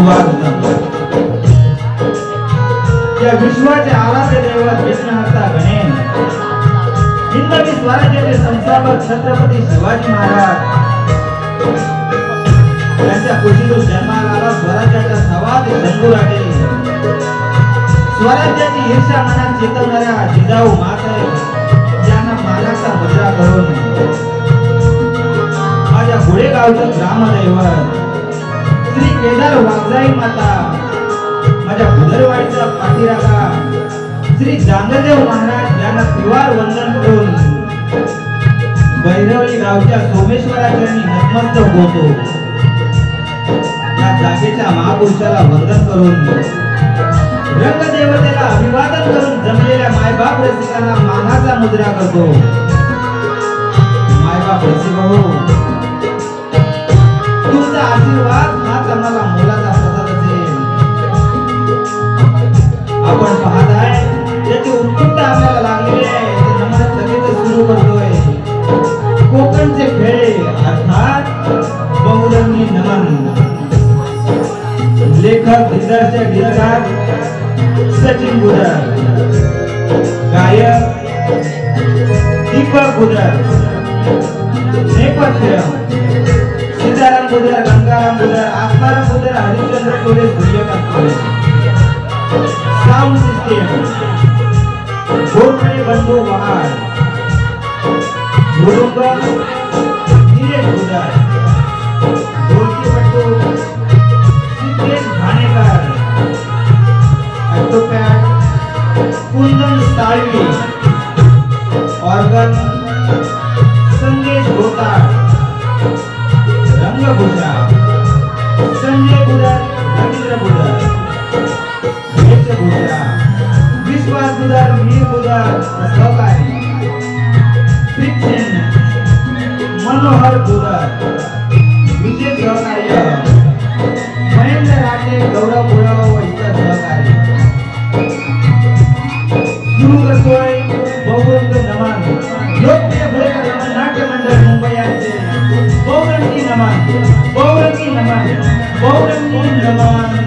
या विश्वाचे आराध्य विघ्नहर्ता हिंदवी स्वराज्याचे संस्थापक छत्रपती शिवाजी महाराज. कुशीतून जन्माला सवाद शंभूराजे. स्वराज्याची ईर्षा मनात चेतवणाऱ्या जिजाऊ मासाहेब यांना मानाचा मुद्रा करून माझ्या गुढेगावचं ग्रामदैवत. श्री केदार वाघजाई माता माझ्या भुदरवाडीचा पाठीराखा श्री जानदेव महाराज यांना त्रिवार वंदन करून बैरवली गावच्या सोमेश्वराचरणी नतमस्तक होतो. या जागेच्या महापुरुषाला वंदन करून रंगदेवतेला अभिवादन करून जमलेल्या मायबाप रसिकांना मानाचा मुद्रा करतो. मायबाप रसिक हो तुमचा आशीर्वाद हाच मुलाचा मोलाचा प्रसाद असेल आपण पाहत आहे त्याची उत्सुकता आपल्याला लागलेली आहे. ते नमन लगेच सुरू करतोय. कोकणचे खेळे अर्थात बहुरंगी नमन. लेखक दिग्दर्शक गीतकार सचिन गुजर गायक दीपक गुजर नेपथ्य. सीताराम गुजर गुजर पूरे दुनिया का ध्यान साउंड सिस्टम बहुत सारे बंधु वहाँ है लोगों का धीरे हो जाए। बोलते होता है। रंग भूषा। वीर बुधर सहकारी फिक्शन मनोहर बुधर विशेष सहकार्य महेंद्र राठे गौरव गुळव व इतर सहकारी सुरू करतोय बहुरंग नमन लोकप्रिय भुलेकर नमन नाट्य मंडळ मुंबई यांचे बहुरंगी नमन बहुरंगी नमन बहुरंगी नमन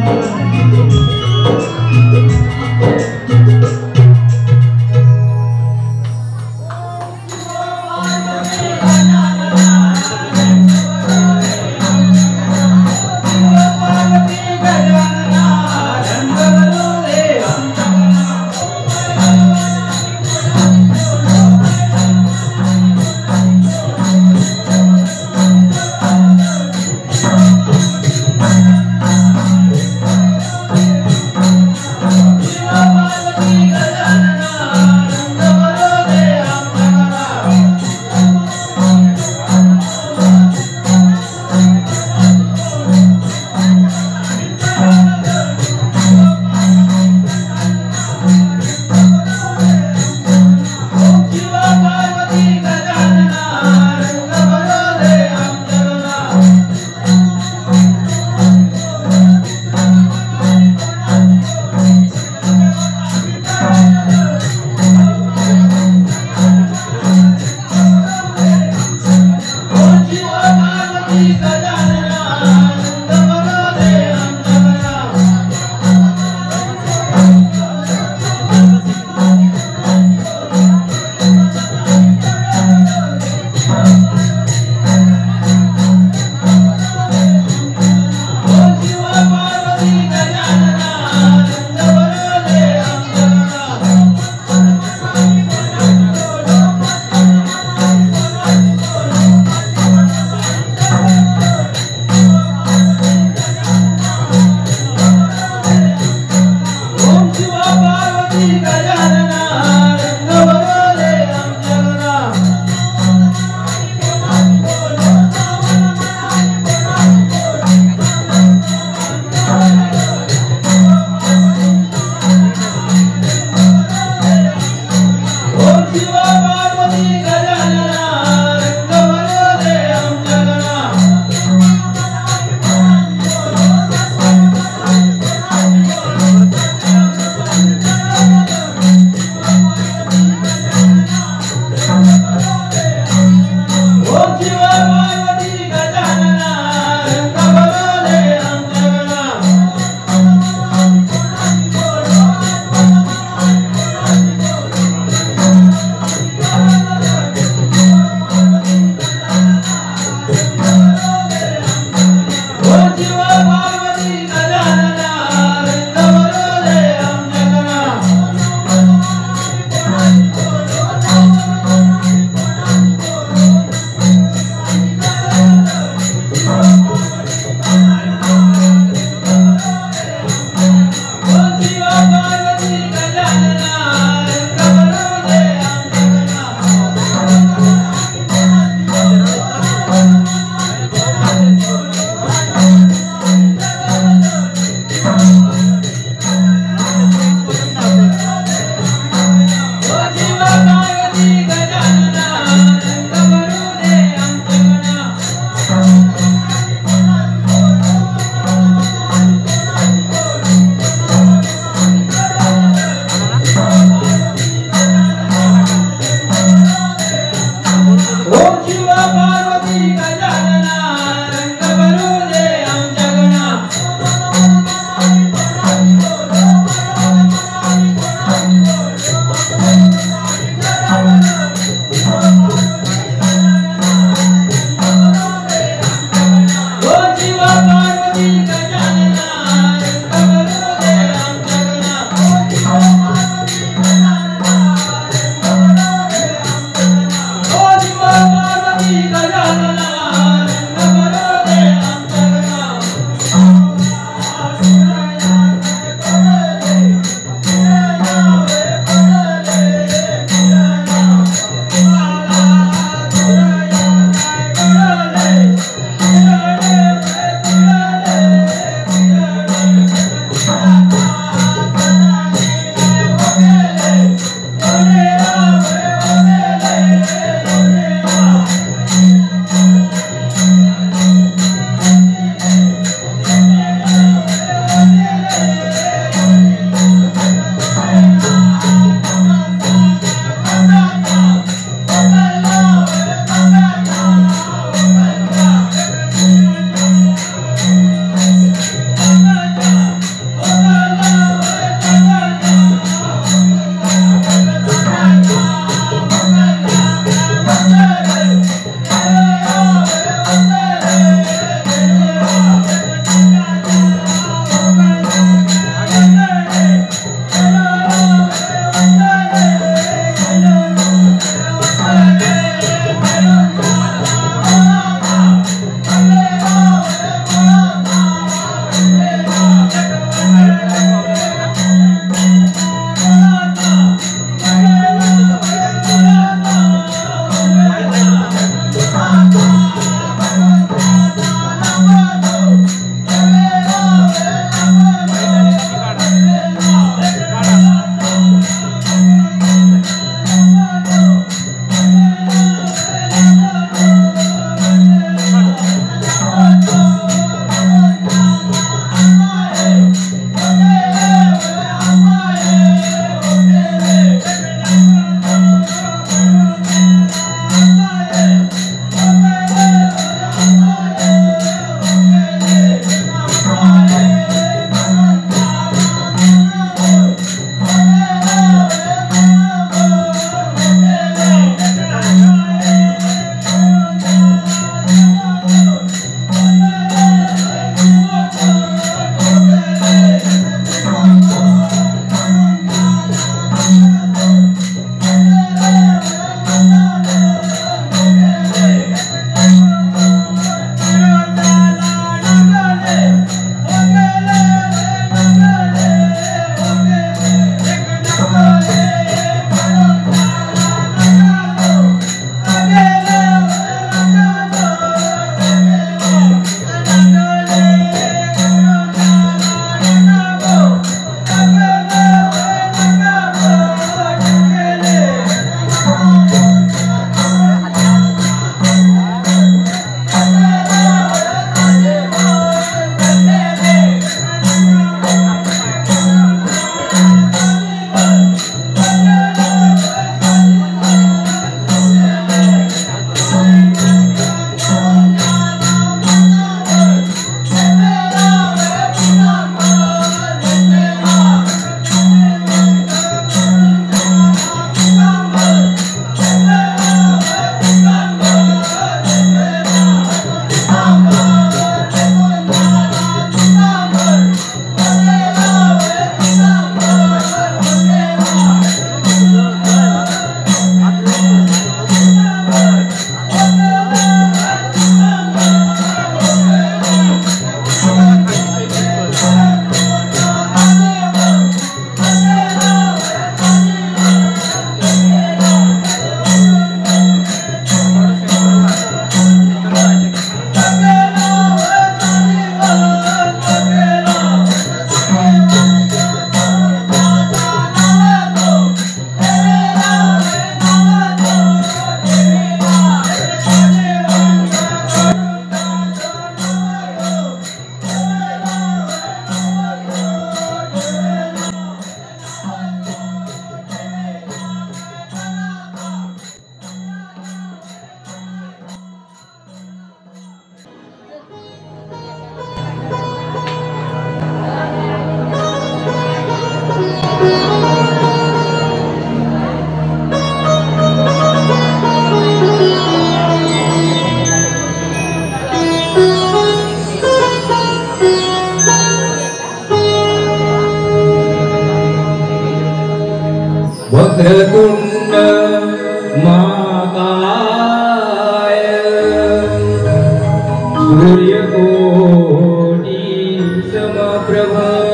समप्रभ